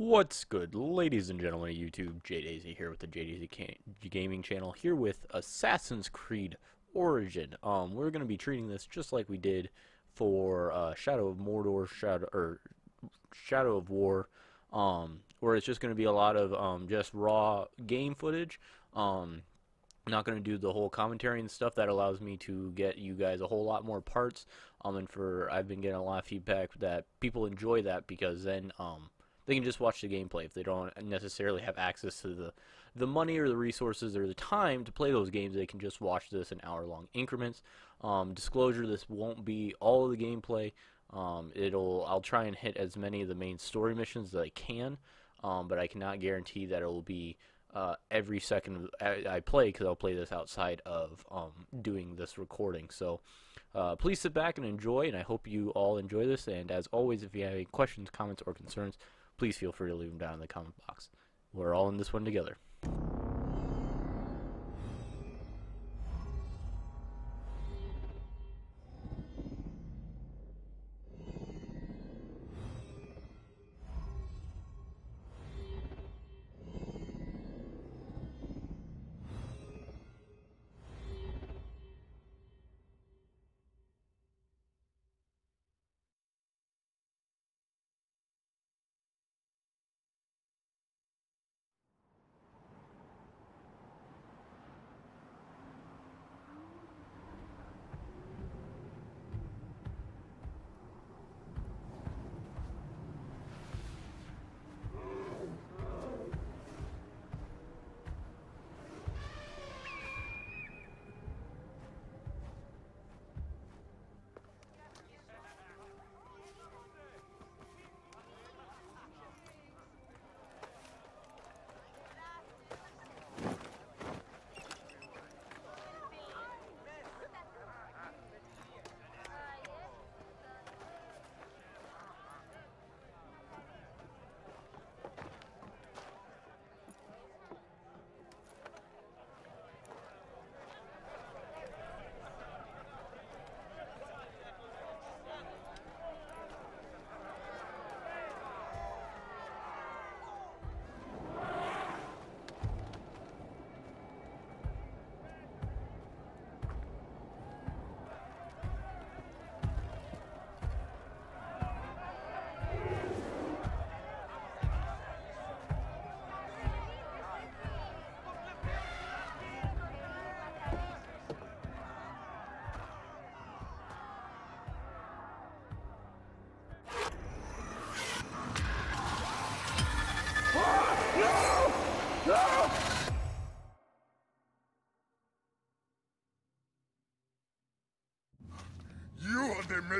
What's good, ladies and gentlemen YouTube? JDaisy here with the JDaisy Gaming channel, here with Assassin's Creed Origin. Um, we're going to be treating this just like we did for uh, Shadow of Mordor, Shadow or Shadow of War, um, where it's just going to be a lot of um, just raw game footage. Um, not going to do the whole commentary and stuff that allows me to get you guys a whole lot more parts um and for I've been getting a lot of feedback that people enjoy that because then um they can just watch the gameplay if they don't necessarily have access to the the money or the resources or the time to play those games they can just watch this in hour long increments um, disclosure this won't be all of the gameplay um, it'll I'll try and hit as many of the main story missions that I can um, but I cannot guarantee that it will be uh, every second I, I play because I'll play this outside of um, doing this recording. So uh, please sit back and enjoy, and I hope you all enjoy this. And as always, if you have any questions, comments, or concerns, please feel free to leave them down in the comment box. We're all in this one together.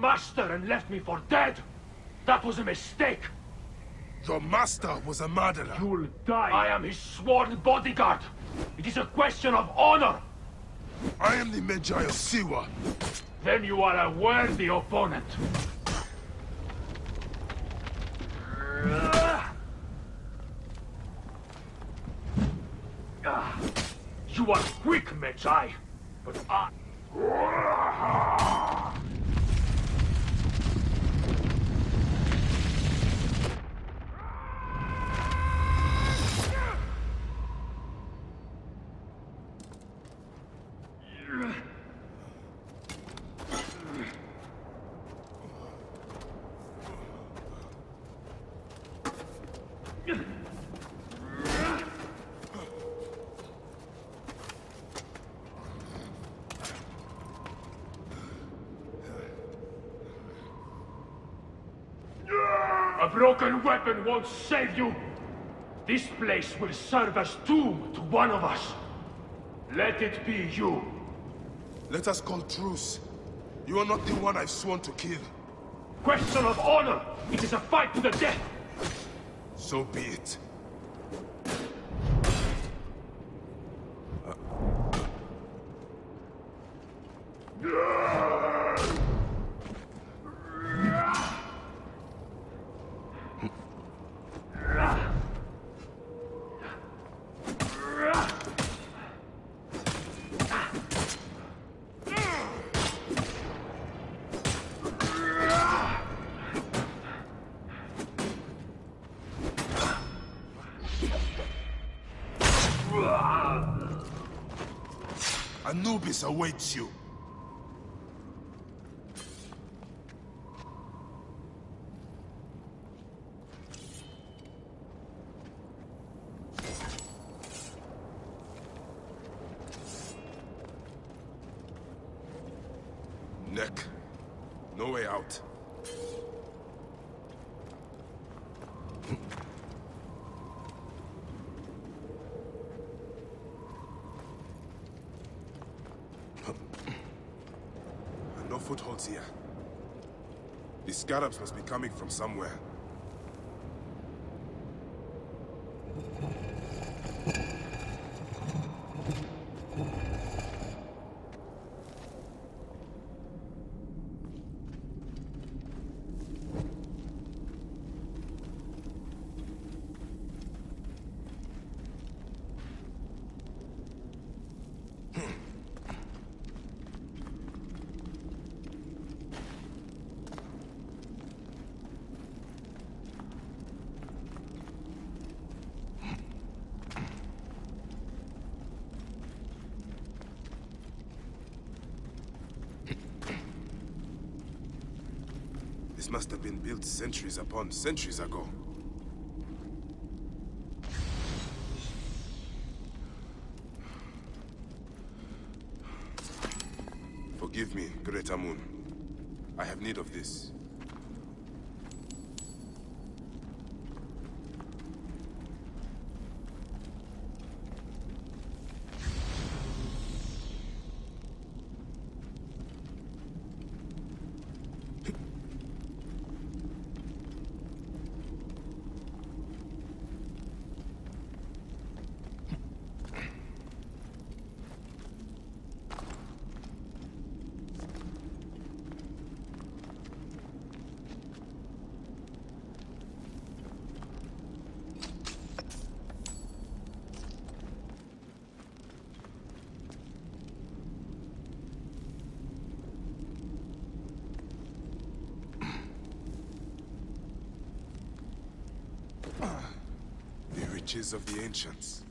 Master and left me for dead! That was a mistake! Your master was a murderer. You'll die! I am his sworn bodyguard! It is a question of honor! I am the Medjay of Siwa. Then you are a worthy opponent! You are quick, Medjay, but I... A broken weapon won't save you! This place will serve as tomb to one of us. Let it be you. Let us call truce. You are not the one I've sworn to kill. Question of honor. It is a fight to the death. So be it. Awaits you. Neck. No way out. No footholds here. These scarabs must be coming from somewhere. This must have been built centuries upon centuries ago. Forgive me, Great Amun. I have need of this. The of the ancients.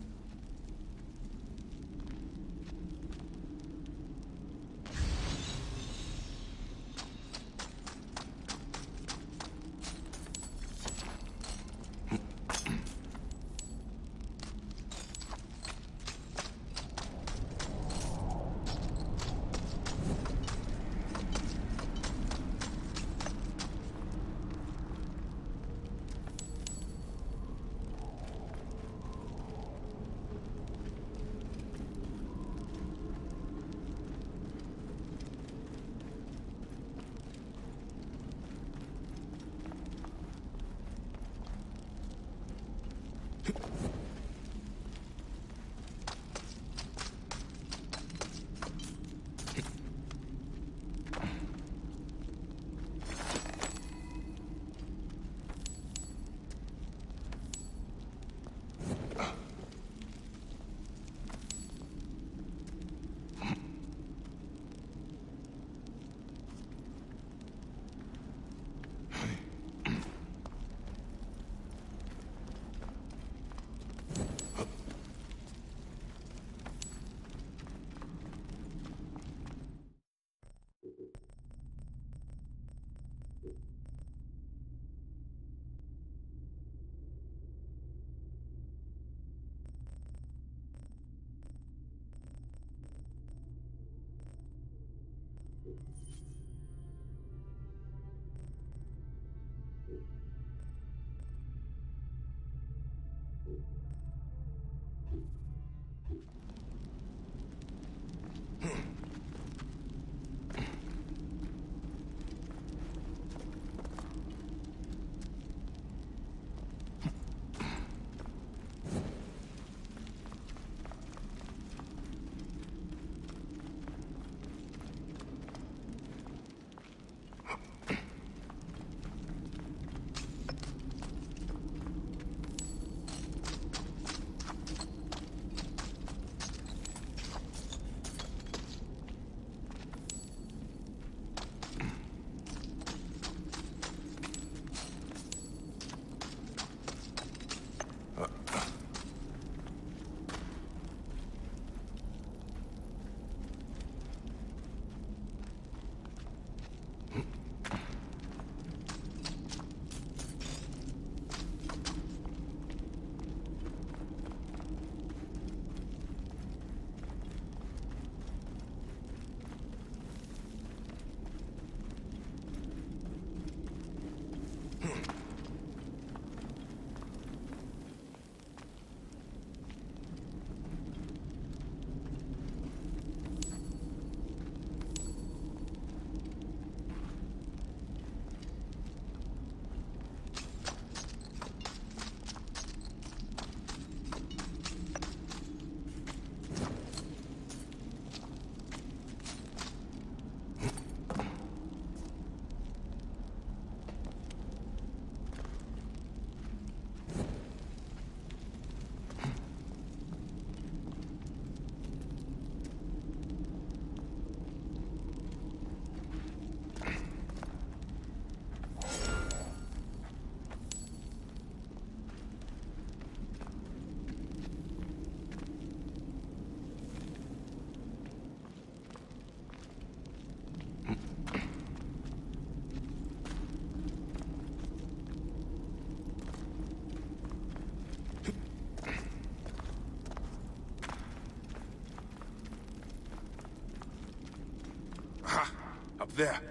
There.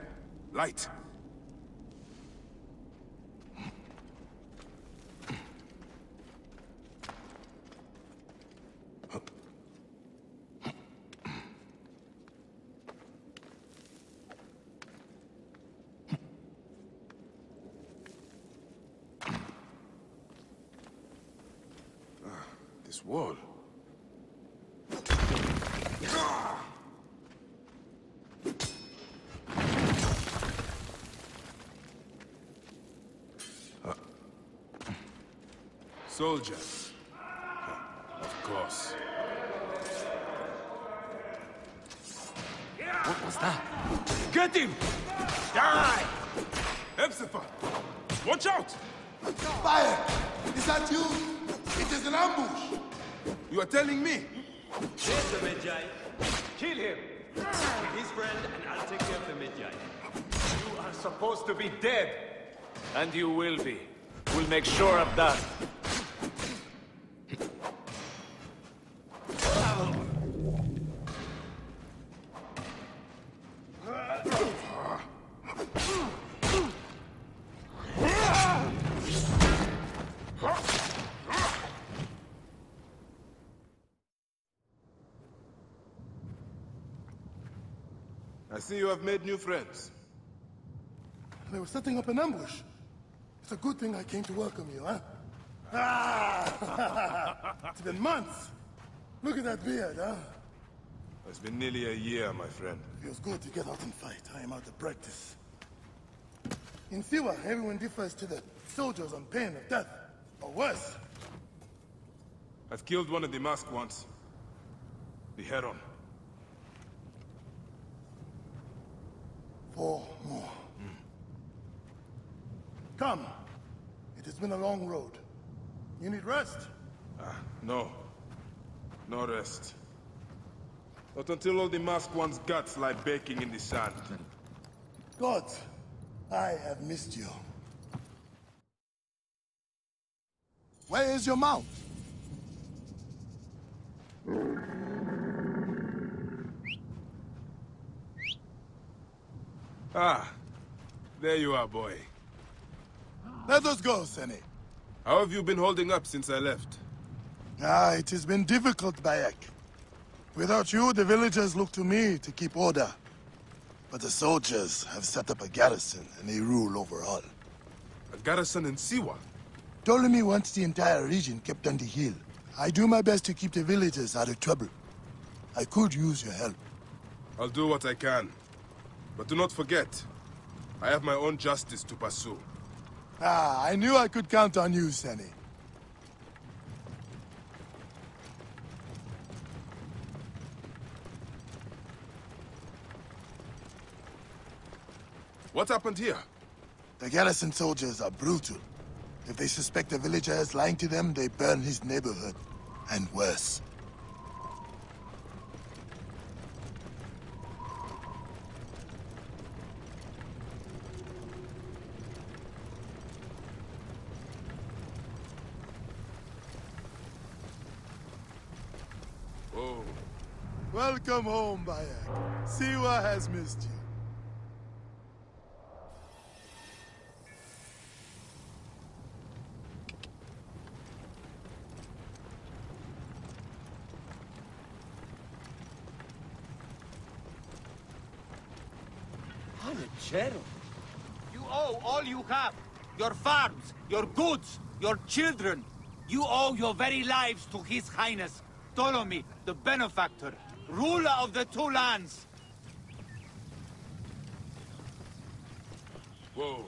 Light. Ah, This wall. Soldiers. Of course. What was that? Get him! Die! Hepzefa! Watch out! Fire! Is that you? It is an ambush! You are telling me? There's the Medjay. Kill him! Kill his friend, and I'll take care of the Medjay. You are supposed to be dead. And you will be. We'll make sure of that. See you have made new friends. They were setting up an ambush. It's a good thing I came to welcome you, huh? Ah! it's been months. Look at that beard, huh? It's been nearly a year, my friend. Feels good to get out and fight. I am out of practice. In Siwa, everyone defers to the soldiers on pain of death. Or worse. I've killed one of the masked ones. The Heron. Four more. Come. It has been a long road. You need rest? Ah, no. No rest. Not until all the masked one's guts lie baking in the sand. God, I have missed you. Where is your mount? Ah, there you are, boy. Let us go, Sene. How have you been holding up since I left? Ah, it has been difficult, Bayek. Without you, the villagers look to me to keep order. But the soldiers have set up a garrison, and they rule over all. A garrison in Siwa? Ptolemy wants the entire region kept on the hill. I do my best to keep the villagers out of trouble. I could use your help. I'll do what I can. But do not forget, I have my own justice to pursue. Ah, I knew I could count on you, Sene. What happened here? The garrison soldiers are brutal. If they suspect a villager is lying to them, they burn his neighborhood. And worse. Oh, Welcome home, Bayek. Siwa has missed you. Hanachero. You owe all you have. Your farms, your goods, your children. You owe your very lives to His Highness, Ptolemy, the benefactor, ruler of the two lands. whoa.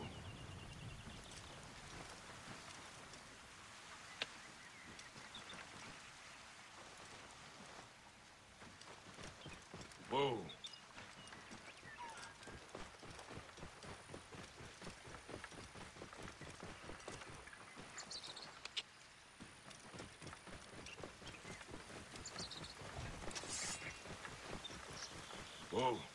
Whoa.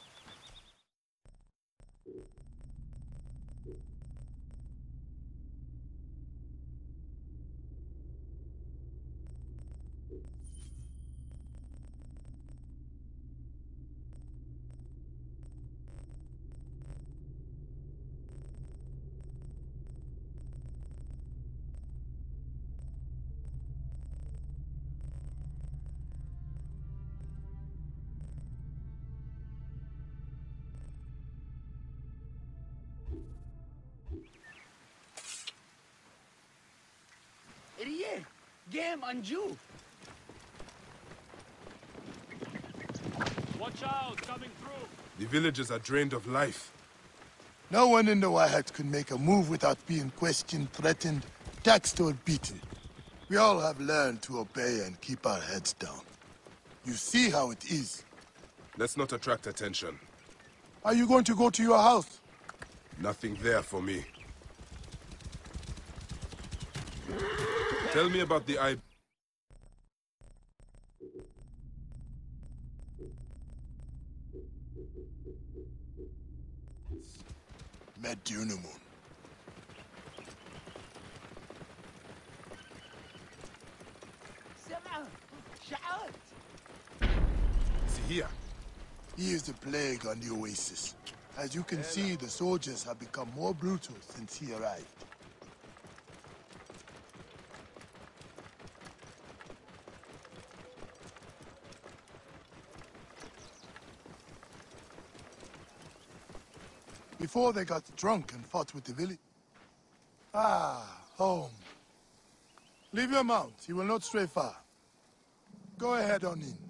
Game on you. Watch out, coming through. The villagers are drained of life. No one in the Wahat could make a move without being questioned, threatened, taxed, or beaten. We all have learned to obey and keep our heads down. You see how it is. Let's not attract attention. Are you going to go to your house? Nothing there for me. Tell me about the eye. Medunamun. See here. He is the plague on the oasis. As you can see, the soldiers have become more brutal since he arrived. Before they got drunk and fought with the village. Ah, home. Leave your mount. He will not stray far. Go ahead on in.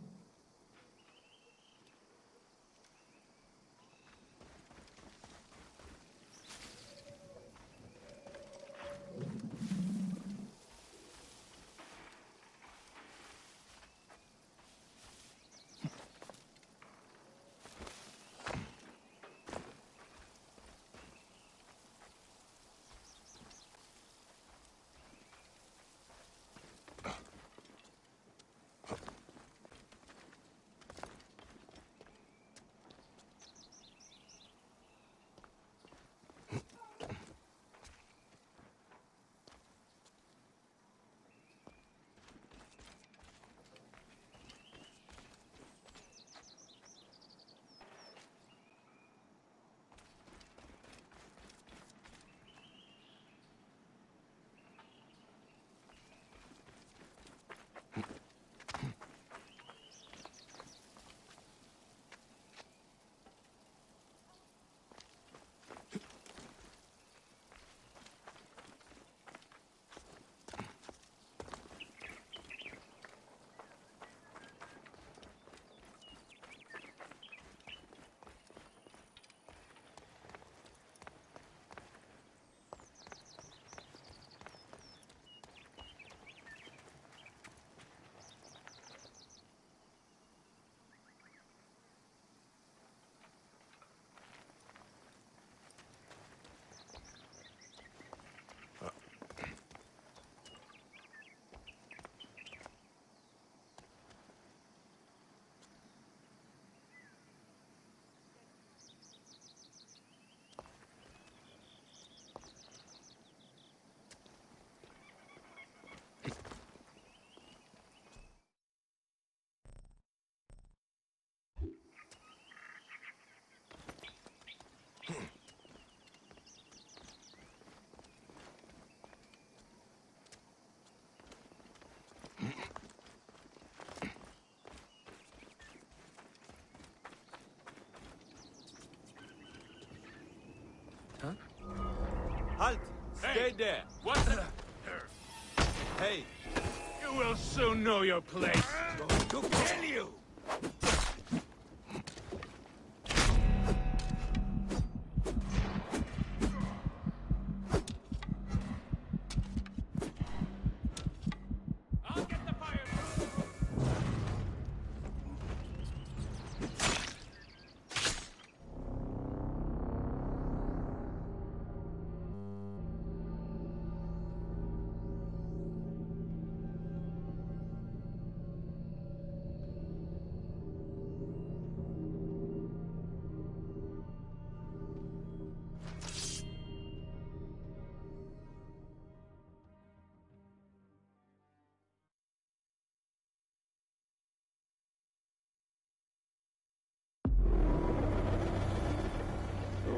Halt! Stay Hey. there. What? the... Hey, you will soon know your place. to kill you!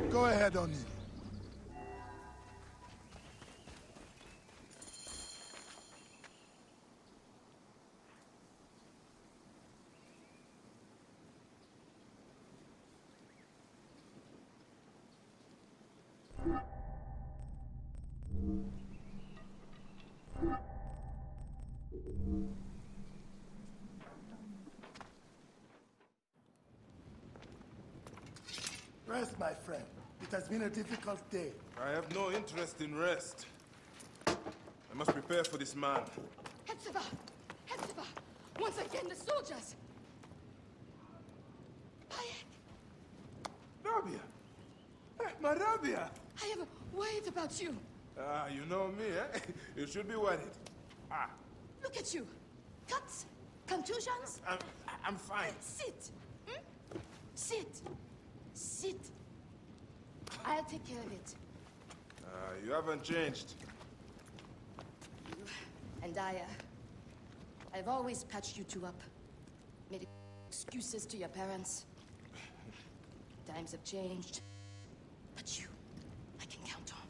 Go ahead on Rest, my friend. It has been a difficult day. I have no interest in rest. I must prepare for this man. Hepzefa! Hepzefa! Once again, the soldiers! Bayek! Rabia! Eh, my Rabia! I have worried about you. Ah, you know me, eh? You should be worried. Ah, Look at you. Cuts, contusions. I'm, I'm fine. Sit. Hmm? Sit. Sit. I'll take care of it. Uh, you haven't changed. And I, uh, I've always patched you two up. Made excuses to your parents. Times have changed. But you, I can count on.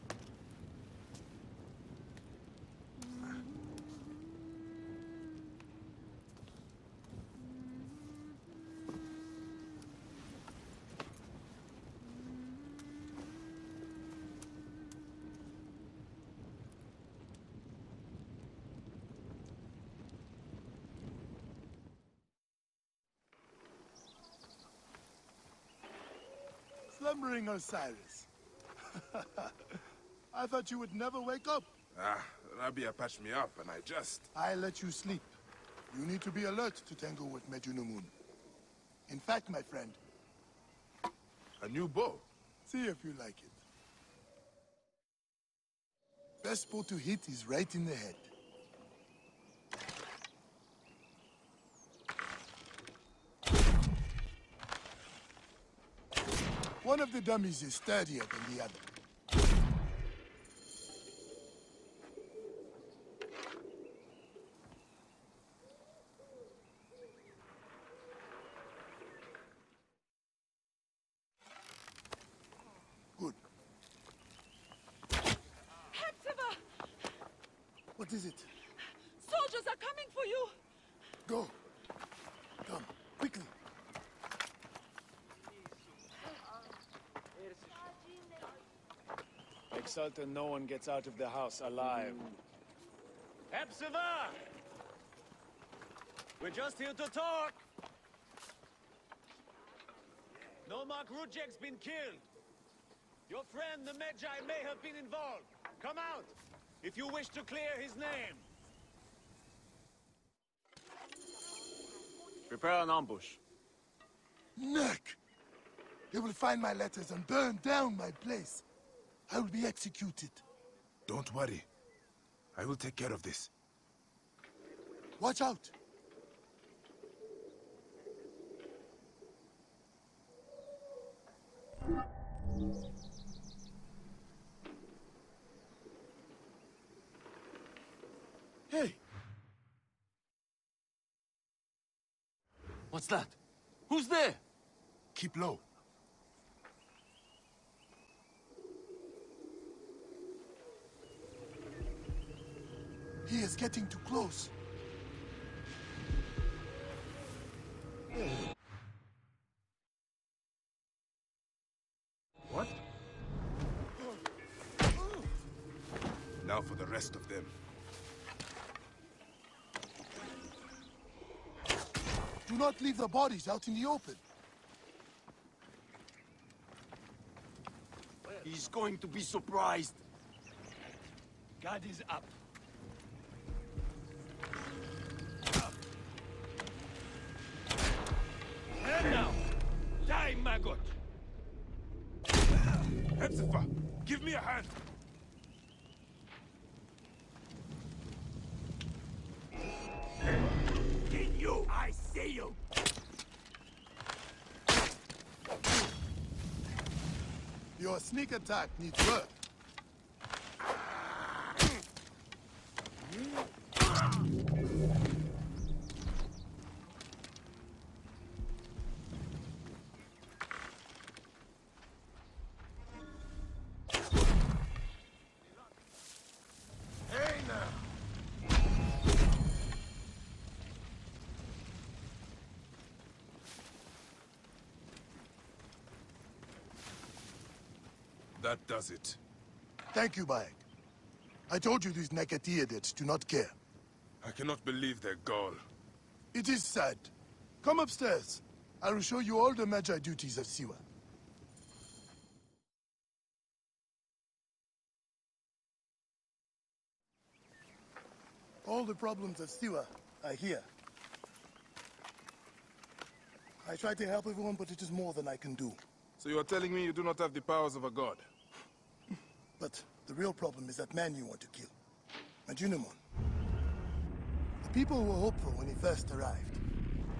Osiris. I thought you would never wake up. Ah, Rabia patched me up, and I just... I let you sleep. You need to be alert to tangle with Medunamun. In fact, my friend, A new bow. see if you like it. Best bow to hit is right in the head. One of the dummies is sturdier than the other. Good. Hepzefa! What is it? Soldiers are coming for you! Go. Come, quickly. Exulta, no one gets out of the house alive. Hepzefa! We're just here to talk. Nomarch Rudjek's been killed. Your friend, the Medjay, may have been involved. Come out, if you wish to clear his name. Prepare an ambush. Neck! They will find my letters and burn down my place. I will be executed. Don't worry. I will take care of this. Watch out! Hey, What's that? Who's there? keep low. He is getting too close. What? Now for the rest of them. Do not leave the bodies out in the open. He's going to be surprised. God is up. Me a hand! Did you? I see you! Your sneak attack needs work. That does it. Thank you, Bayek. I told you these Nakatiadids do not care. I cannot believe their gall. It is sad. Come upstairs. I will show you all the Medjay duties of Siwa. All the problems of Siwa are here. I try to help everyone, but it is more than I can do. So you are telling me you do not have the powers of a god? But the real problem is that man you want to kill. Medunamun. The people were hopeful when he first arrived.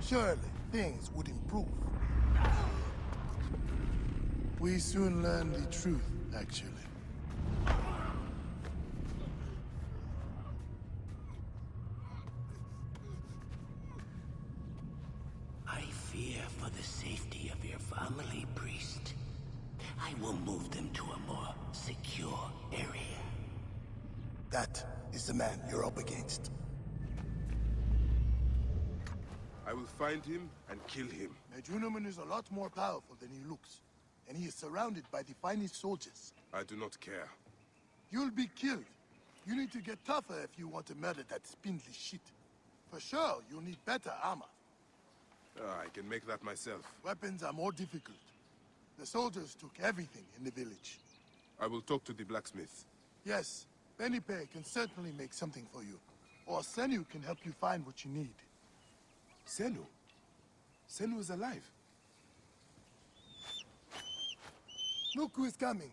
Surely things would improve. We soon learned the truth, actually. That is the man you're up against. I will find him and kill him. Medunamun is a lot more powerful than he looks, and he is surrounded by the finest soldiers. I do not care. You'll be killed. You need to get tougher if you want to murder that spindly shit. For sure, you'll need better armor. Ah, I can make that myself. Weapons are more difficult. The soldiers took everything in the village. I will talk to the blacksmith. Yes, Benipe can certainly make something for you. Or Senu can help you find what you need. Senu? Senu is alive. Look who is coming.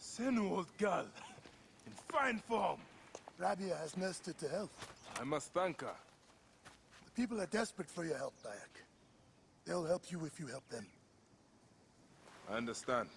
Senu, old girl. In fine form. Rabia has nursed her to health. I must thank her. The people are desperate for your help, Bayek. They'll help you if you help them. I understand.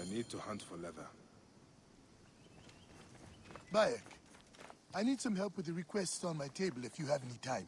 I need to hunt for leather. Bayek, I need some help with the requests on my table if you have any time.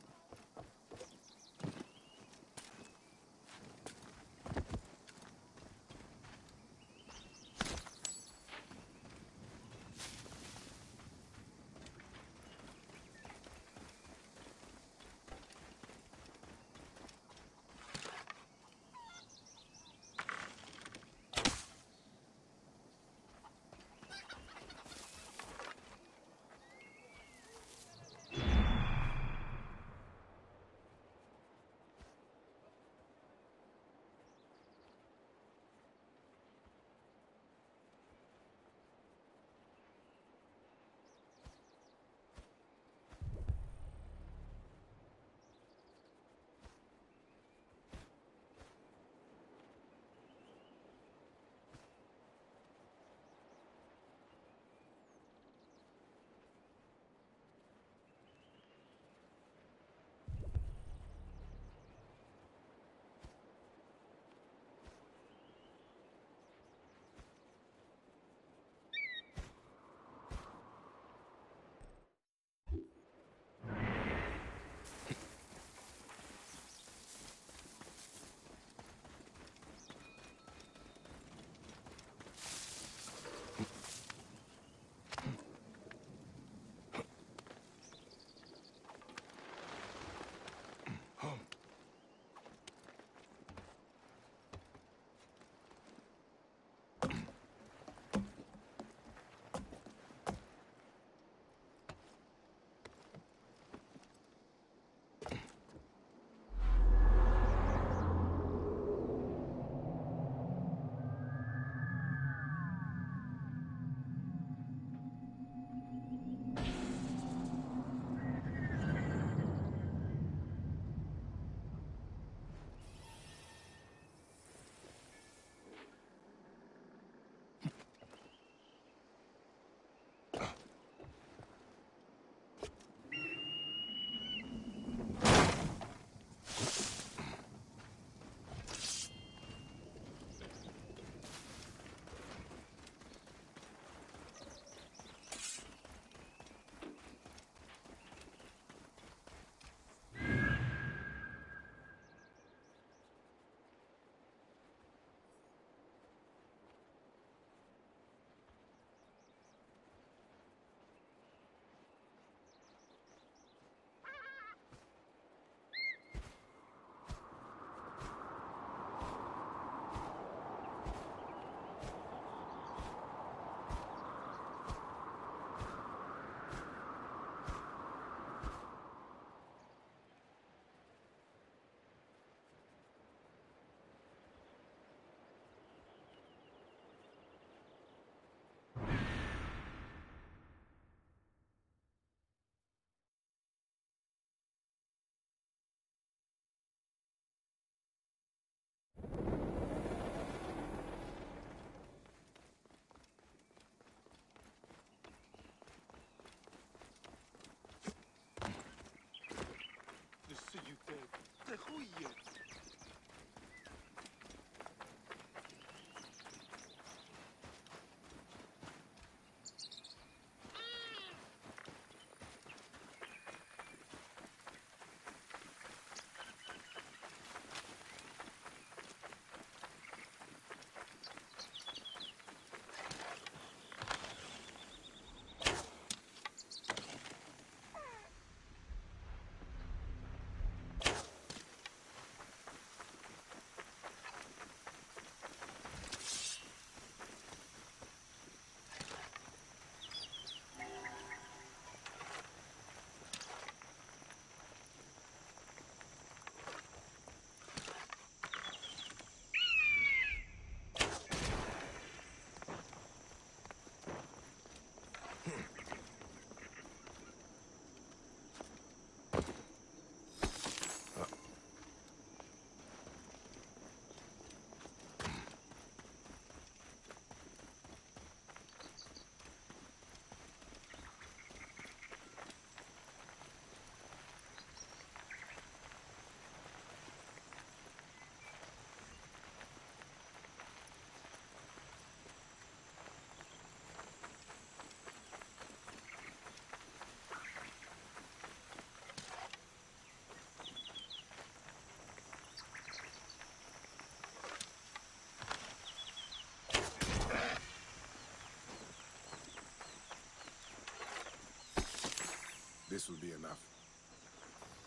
This will be enough.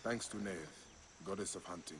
Thanks to Neith, goddess of hunting.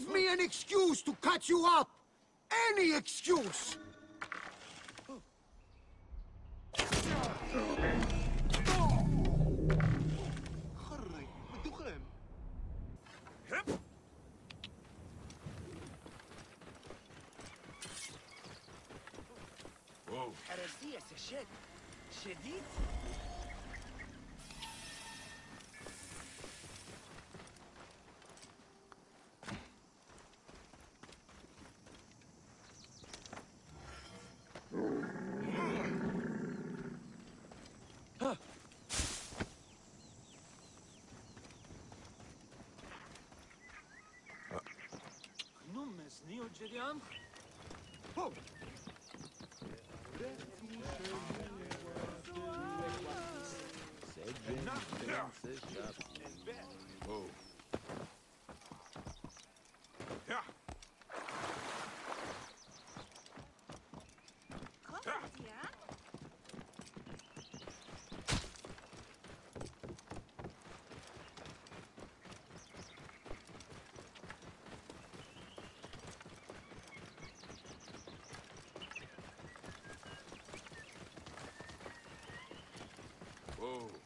Give me an excuse to cut you up! Any excuse! Obsidian? Oh! Enough! Whoa.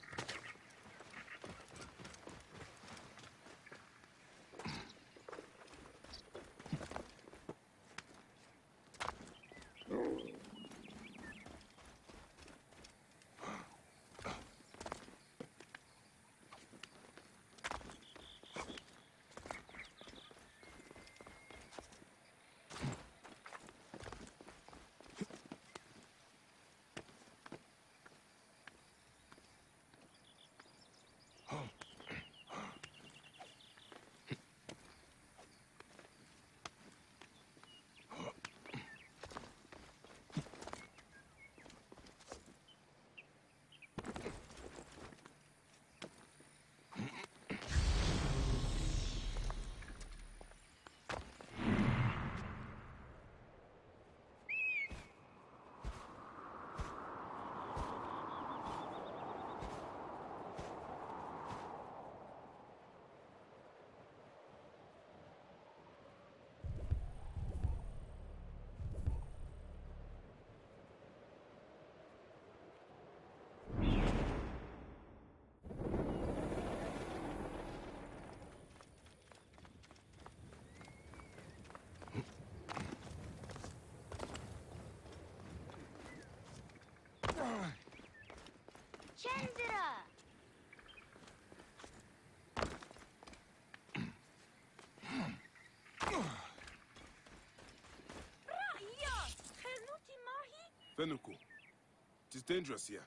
It is dangerous here.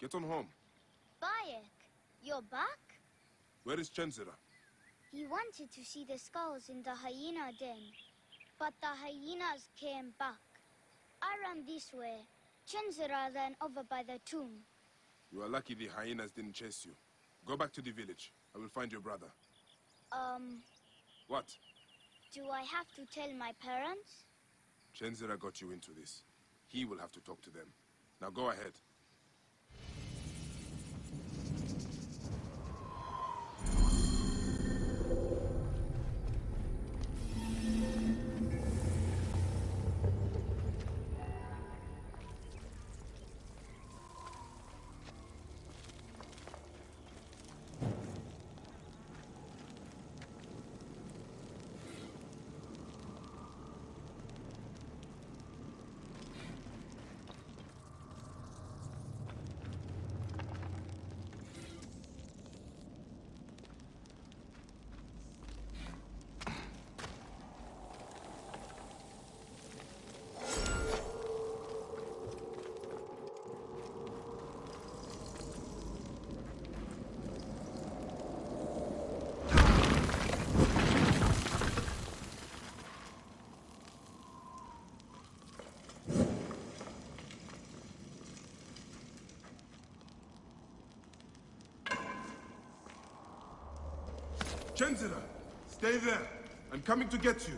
Get on home. Bayek, you're back? Where is Chenzira? He wanted to see the skulls in the hyena den, but the hyenas came back. I ran this way. Chenzira then over by the tomb. You are lucky the hyenas didn't chase you. Go back to the village. I will find your brother. Um, What? do I have to tell my parents? Chenzira got you into this. He will have to talk to them. Now go ahead. Chenzira, stay there. I'm coming to get you.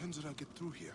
How did Chenzira get through here?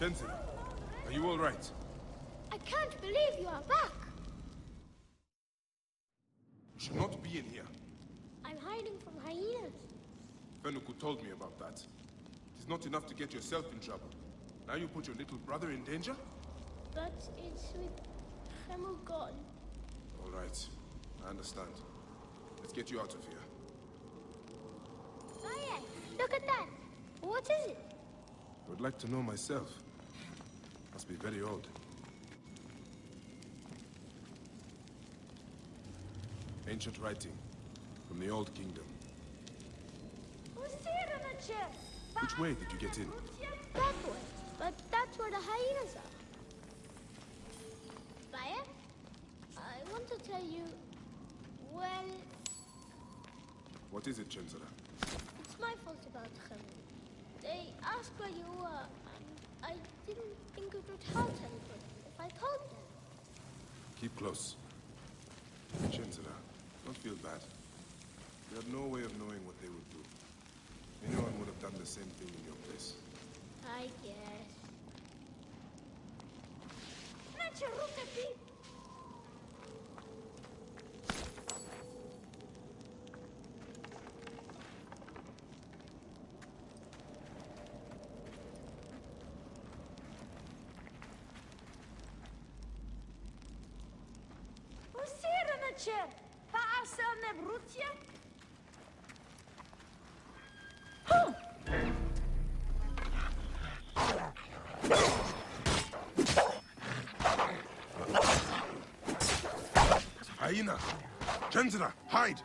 Chenzira, are you all right? I can't believe you are back. You should not be in here. I'm hiding from hyenas. Fenuku told me about that. It is not enough to get yourself in trouble. Now you put your little brother in danger? But it's with Hemugon. All right. I understand. Let's get you out of here. Fire! Look at that! What is it? I would like to know myself. Be very old. Ancient writing from the Old Kingdom. Which way did you get in? That way. But that's where the hyenas are. Fire? I want to tell you... Well, What is it, Chenzira? it's my fault about Khemu. They asked where you were, didn't think it would hurt if I them. Keep close. Chenzira, don't feel bad. You have no way of knowing what they would do. Anyone would have done the same thing in your place. I guess. Nacho, me! Usiranache! Paasane brutia? Hide!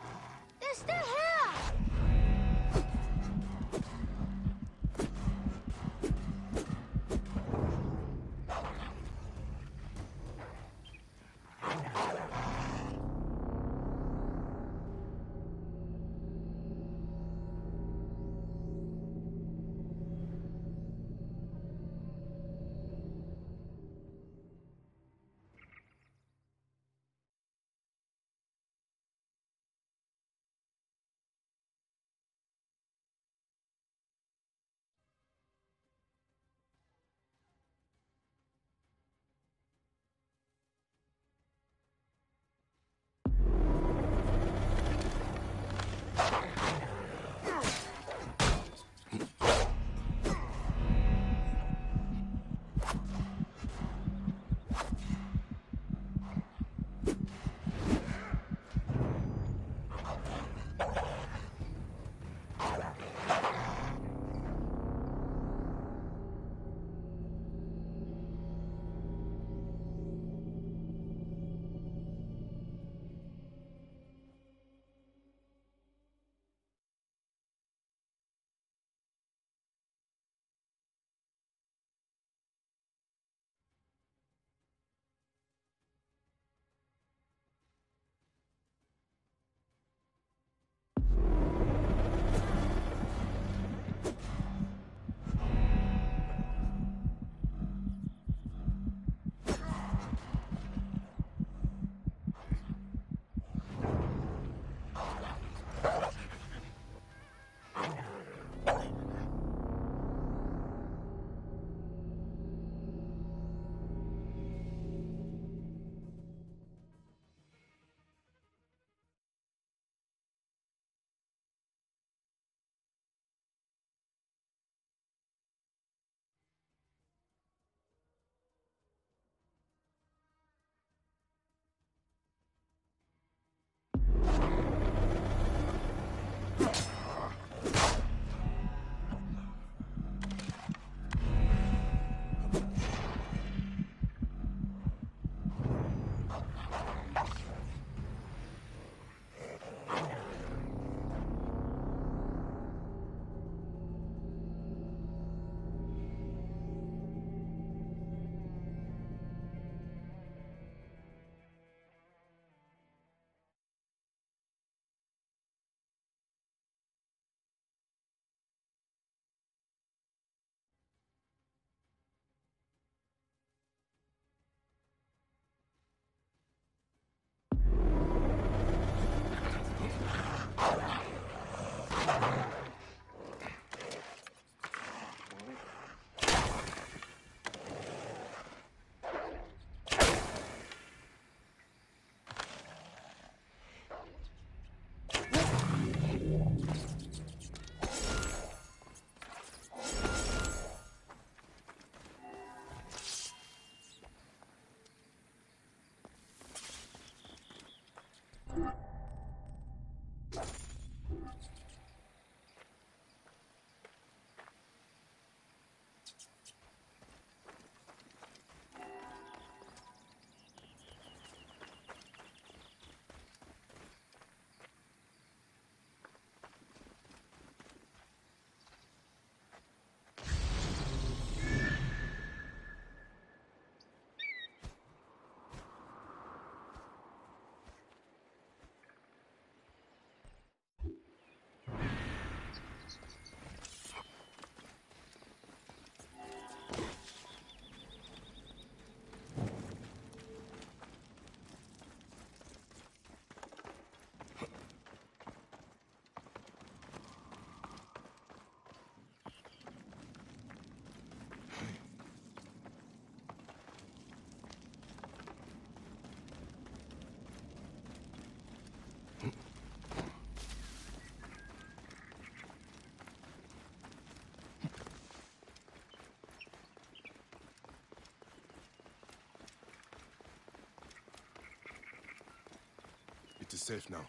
safe now.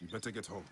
You better get home.